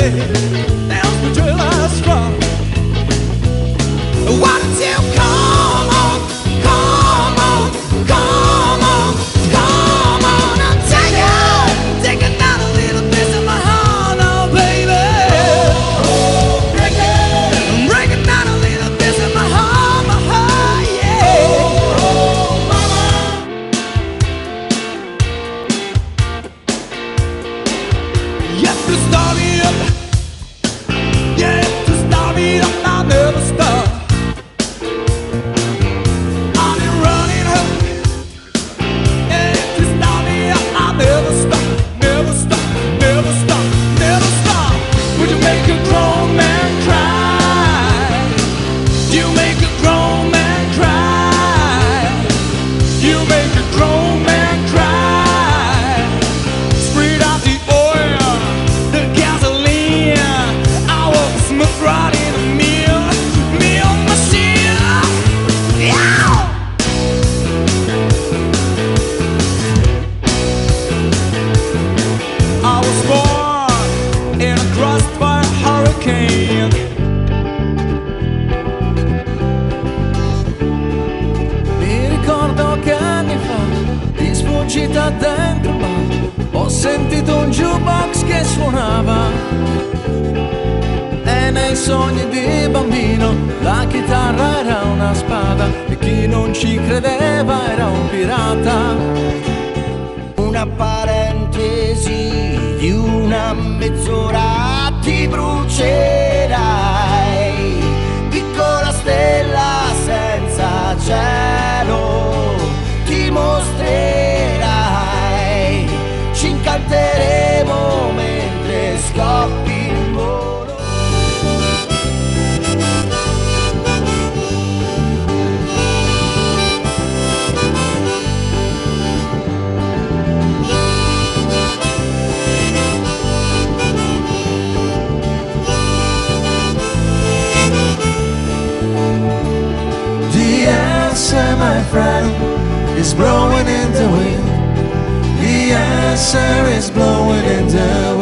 Yeah. Mi ricordo che anni fa, di sfuggita dentro ho sentito un jukebox che suonava. E nei sogni di bambino la chitarra era una spada e chi non ci credeva era un pirata. Una parentesi di una mezz'ora ti brucerò. is blowing in the wind. The answer is blowing in the wind.